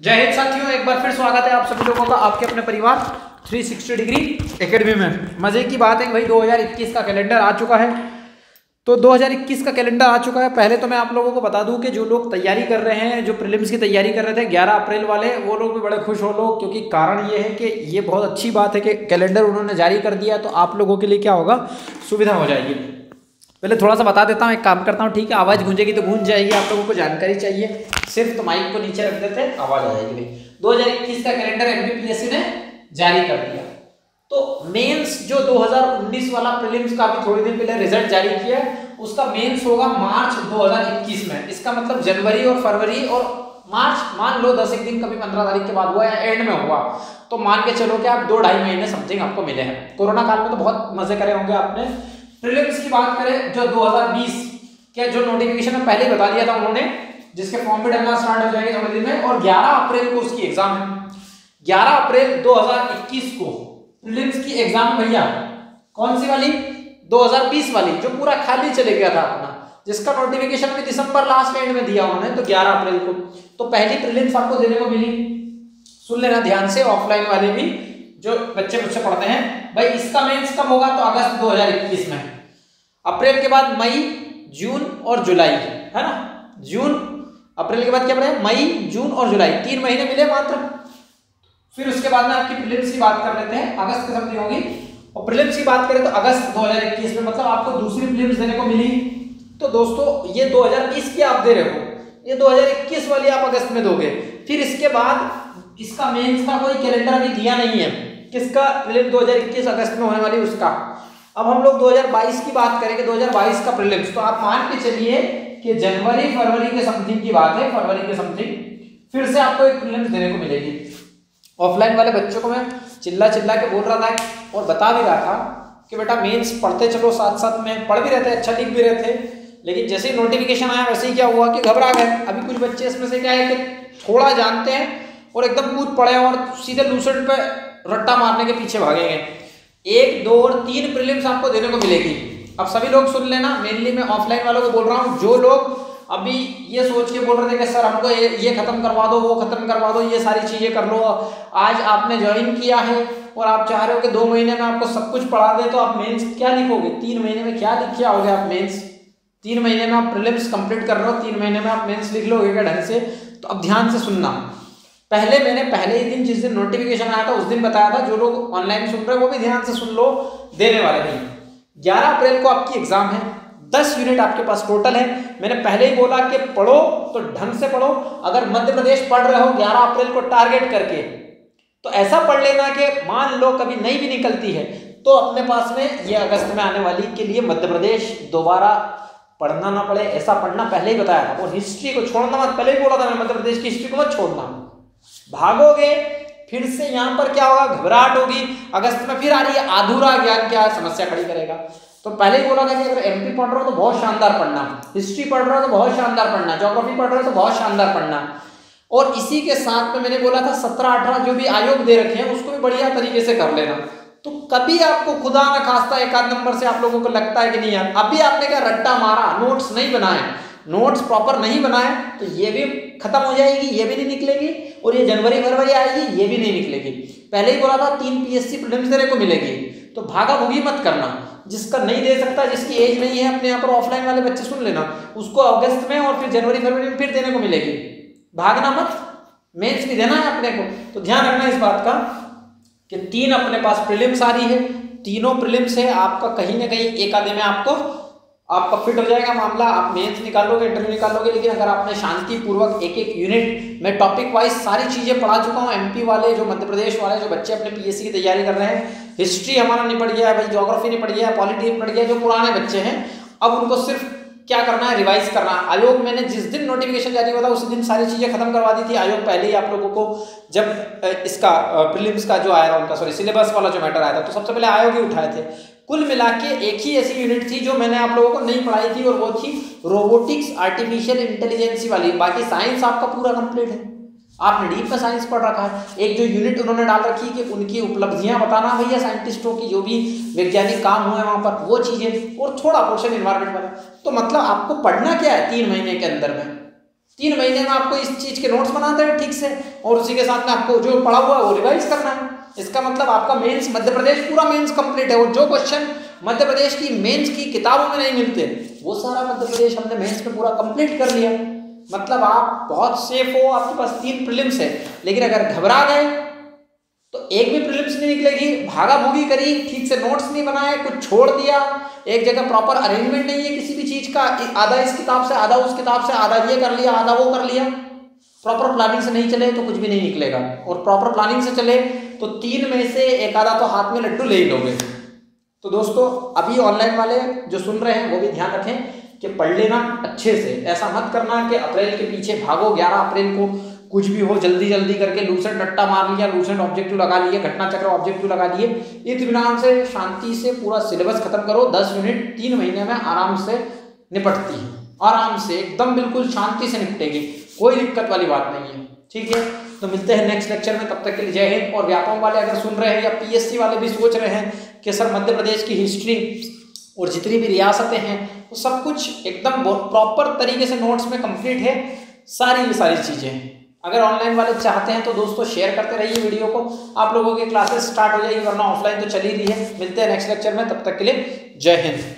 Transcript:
जय हिंद साथियों, एक बार फिर स्वागत है आप सभी लोगों का आपके अपने परिवार 360 डिग्री एकेडमी में। मज़े की बात है भाई 2021 का कैलेंडर आ चुका है। तो 2021 का कैलेंडर आ चुका है। पहले तो मैं आप लोगों को बता दूँ कि जो लोग तैयारी कर रहे हैं, जो प्रीलिम्स की तैयारी कर रहे थे 11 अप्रैल वाले, वो लोग भी बड़े खुश हो लोग क्योंकि कारण ये है कि ये बहुत अच्छी बात है कि कैलेंडर उन्होंने जारी कर दिया तो आप लोगों के लिए क्या होगा? सुविधा हो जाएगी। पहले थोड़ा सा बता देता हूँ, एक काम करता हूँ, ठीक है? आवाज़ गूंजेगी तो गूंज जाएगी, आप लोगों को जानकारी चाहिए। सिर्फ़ तो माइक को नीचे रख देते, आवाज़ आ जाएगी भाई। दो हज़ार इक्कीस का कैलेंडर एमपीपीएससी ने जारी कर दिया। तो मेंस जो 2019 वाला प्रीलिम्स का भी थोड़ी दिन पहले रिज़ल्ट जारी किया उसका मेंस होगा मार्च 2021 में। इसका मतलब जनवरी और फरवरी और मार्च, मान लो दस एक दिन, कभी पंद्रह तारीख के बाद हुआ या एंड में हुआ तो मान के चलो कि आप दो ढाई महीने समथिंग आपको मिले हैं। कोरोना काल में तो बहुत मज़े करे होंगे आपने। प्रीलिम्स की बात करें जो 2020 के जो नोटिफिकेशन में पहले बता दिया था उन्होंने, जिसके फॉर्म भी डलना स्टार्ट हो जाएँगे थोड़े दिन में और 11 अप्रैल को उसकी एग्ज़ाम है। 11 अप्रैल 2021 को प्रीलिम्स की एग्ज़ाम भैया। कौन सी वाली? 2020 वाली, जो पूरा खाली चले गया था अपना, जिसका नोटिफिकेशन भी दिसंबर लास्ट एंड में दिया उन्होंने तो 11 अप्रैल को। तो पहली प्रीलिम्स आपको देने को मिली। सुन लेना ध्यान से ऑफलाइन वाले भी, जो बच्चे मुझसे पढ़ते हैं, भाई इसका मेंस कब होगा? तो अगस्त 2021 में। अप्रैल के बाद मई, जून और जुलाई है ना? जून, अप्रैल के बाद क्या पड़ेगा मई, जून और जुलाई, तीन महीने मिले मात्र। फिर उसके बाद में आपकी प्रीलिम्स की बात कर लेते हैं, अगस्त की समथिंग होगी। और प्रीलिम्स की बात करें तो अगस्त 2021 में मतलब आपको दूसरी प्रीलिम्स देने को मिली। तो दोस्तों, ये 2020 की आप दे रहे हो। ये 2021 वाली आप अगस्त में दोगे। फिर इसके बाद इसका मेंस का कोई कैलेंडर अभी दिया नहीं है। किसका? प्रीलिम्स 2021 अगस्त में होने वाली उसका। अब हम लोग 2022 की बात करेंगे 2022 का प्रीलिम्स तो आप मान के चलिए कि जनवरी, फरवरी के समथिंग की बात है, फरवरी के समथिंग। फिर से आपको एक प्रीलिम्स देने को मिलेगी। ऑफलाइन वाले बच्चों को मैं चिल्ला चिल्ला के बोल रहा था और बता भी रहा था कि बेटा मेंस पढ़ते चलो साथ साथ में पढ़ भी रहते अच्छा लिख भी रहे थे लेकिन जैसे ही नोटिफिकेशन आया, वैसे ही क्या हुआ कि घबरा गए। अभी कुछ बच्चे इसमें से क्या है कि थोड़ा जानते हैं और एकदम कूद पड़े और सीधे लूसेंट पे रट्टा मारने के पीछे भागेंगे एक, दो और तीन प्रीलिम्स आपको देने को मिलेगी। अब सभी लोग सुन लेना मेनली मैं ऑफलाइन वालों को बोल रहा हूँ, जो लोग अभी ये सोच के बोल रहे थे कि, सर, हमको ये ये खत्म करवा दो, वो खत्म करवा दो, ये सारी चीज़ें कर लो, आज आपने ज्वाइन किया है और आप चाह रहे हो कि दो महीने में आपको सब कुछ पढ़ा दे तो आप मेंस क्या लिखोगे? तीन महीने में क्या लिख के आओगे आप मेंस तीन महीने में आप प्रीलिम्स कंप्लीट कर रहे हो, तीन महीने में आप मेंस लिख लोगे क्या ढंग से? तो अब ध्यान से सुनना। पहले मैंने पहले ही दिन जिस दिन नोटिफिकेशन आया था, उस दिन बताया था, जो लोग ऑनलाइन सुन रहे हैं, वो भी ध्यान से सुन लो, देने वाले नहीं ग्यारह अप्रैल को आपकी एग्ज़ाम है, दस यूनिट आपके पास टोटल है। मैंने पहले ही बोला कि पढ़ो तो ढंग से पढ़ो। अगर मध्य प्रदेश पढ़ रहे हो ग्यारह अप्रैल को टारगेट करके तो ऐसा पढ़ लेना कि मान लो कभी नहीं भी निकलती है तो अपने पास में ये अगस्त में आने वाली के लिए मध्य प्रदेश दोबारा पढ़ना ना पड़े, ऐसा पढ़ना पहले ही बताया था। और हिस्ट्री को छोड़ना मत, पहले ही बोला था मैं मध्य प्रदेश की हिस्ट्री को मत छोड़ना। भागोगे, फिर से यहाँ पर क्या होगा? घबराहट होगी। अगस्त में फिर आ रही है, अधूरा ज्ञान क्या समस्या खड़ी करेगा। तो पहले ही बोला था कि अगर एमपी पढ़ रहे हो तो बहुत शानदार पढ़ना। हिस्ट्री पढ़ रहे हो तो बहुत शानदार पढ़ना। ज्योग्राफी पढ़ रहे हो तो बहुत शानदार पढ़ना। और इसी के साथ में मैंने बोला था, सत्रह अठारह जो भी आयोग दे रखे हैं, उसको भी बढ़िया तरीके से कर लेना। तो कभी आपको खुदा ना खास्ता एक आध नंबर से आप लोगों को लगता है कि नहीं यार, अभी आपने क्या रट्टा मारा, नोट्स नहीं बनाए। नोट्स प्रॉपर नहीं बनाए तो ये भी खत्म हो जाएगी, ये भी नहीं निकलेगी, और ये जनवरी फरवरी आएगी, ये भी नहीं निकलेगी। पहले ही बोला था, तीन पीएससी प्रीलिम्स देने को मिलेगी। तो भागा भुगी मत करना। जिसका नहीं दे सकता, जिसकी एज नहीं है, अपने यहाँ पर ऑफलाइन वाले बच्चे सुन लेना। उसको अगस्त में और फिर जनवरी, फरवरी में फिर देने को मिलेगी। भागना मत। मेंस भी देना है अपने को। तो ध्यान रखना इस बात का, कि तीन अपने पास प्रीलिम्स आ रही है। तीनों प्रीलिम्स है, आपका कहीं ना कहीं एक आधे में आपको आपका फिट हो जाएगा मामला, आप मेंस निकालोगे इंटरव्यू निकालोगे, लेकिन अगर आपने शांति पूर्वक एक एक यूनिट में टॉपिक वाइज सारी चीज़ें पढ़ा चुका हूँ एमपी वाले, जो मध्य प्रदेश वाले, जो बच्चे अपने पीएससी की तैयारी कर रहे हैं हिस्ट्री हमारा निपट गया है भाई जोग्राफी निपट गया है पॉलिटी निपट गया जो पुराने बच्चे हैं, अब उनको सिर्फ़ क्या करना है रिवाइज करना आयोग, मैंने जिस दिन नोटिफिकेशन जारी हुआ था, उसी दिन सारी चीज़ें खत्म करवा दी थी। आयोग पहले ही आप लोगों को, जब इसका प्रीलिम्स का जो आया था उनका सॉरी सिलेबस वाला जो मैटर आया था तो सबसे पहले आयोग ही उठाए थे। कुल मिला के एक ही ऐसी यूनिट थी जो मैंने आप लोगों को नहीं पढ़ाई थी और वो थी रोबोटिक्स आर्टिफिशियल इंटेलिजेंसी वाली। बाकी साइंस आपका पूरा कंप्लीट है। आपने डीप में साइंस पढ़ रखा है। एक जो यूनिट उन्होंने डाल रखी कि उनकी उपलब्धियाँ बताना भैया साइंटिस्टों की जो भी वैज्ञानिक काम हुए वहाँ पर, वो चीज़ें और थोड़ा पोर्शन इन्वायरमेंट वाला। तो मतलब आपको पढ़ना क्या है तीन महीने के अंदर में? तीन महीने में आपको इस चीज़ के नोट्स बनाते हैं, ठीक से। और उसी के साथ में आपको जो पढ़ा हुआ है वो रिवाइज करना है। इसका मतलब आपका मेंस मध्य प्रदेश, पूरा मेंस कंप्लीट है। और जो क्वेश्चन मध्य प्रदेश की मेंस की किताबों में नहीं मिलते, वो सारा मध्य प्रदेश हमने मेंस में पूरा कंप्लीट कर लिया। मतलब आप बहुत सेफ़ हो, आपके पास तीन प्रिलिम्स है। लेकिन अगर घबरा गए तो एक भी प्रिलिम्स नहीं निकलेगी। भागा भूगी करी, ठीक से नोट्स नहीं बनाए, कुछ छोड़ दिया। एक जगह प्रॉपर अरेंजमेंट नहीं है किसी भी चीज़ का। आधा इस किताब से, आधा उस किताब से, आधा ये कर लिया, आधा वो कर लिया। प्रॉपर प्लानिंग से नहीं चले तो कुछ भी नहीं निकलेगा। और प्रॉपर प्लानिंग से चले तो तीन में से एक आधा तो हाथ में लड्डू ले ही लोगे। तो दोस्तों, अभी ऑनलाइन वाले जो सुन रहे हैं, वो भी ध्यान रखें कि पढ़ लेना अच्छे से। ऐसा मत करना कि अप्रैल के पीछे भागो, ग्यारह अप्रैल को कुछ भी हो जल्दी जल्दी करके लूसेंट रट्टा मार लिया लूसेंट ऑब्जेक्टिव लगा लिए घटना चक्र ऑब्जेक्टिव लगा लिए इतमान से शांति से पूरा सिलेबस खत्म करो। दस यूनिट तीन महीने में आराम से निपटती है। आराम से, एकदम बिल्कुल शांति से निपटेगी। कोई दिक्कत वाली बात नहीं है। ठीक है? तो मिलते हैं नेक्स्ट लेक्चर में, तब तक के लिए जय हिंद। और व्यापम वाले अगर सुन रहे हैं या पीएससी वाले भी सोच रहे हैं कि सर मध्य प्रदेश की हिस्ट्री और जितनी भी रियासतें हैं, वो सब कुछ एकदम प्रॉपर तरीके से नोट्स में कंप्लीट है, सारी सारी चीज़ें। अगर ऑनलाइन वाले चाहते हैं तो दोस्तों शेयर करते रहिए वीडियो को। आप लोगों की क्लासेस स्टार्ट हो जाएगी, वरना ऑफलाइन तो चली रही है। मिलते हैं नेक्स्ट लेक्चर में, तब तक के लिए जय हिंद।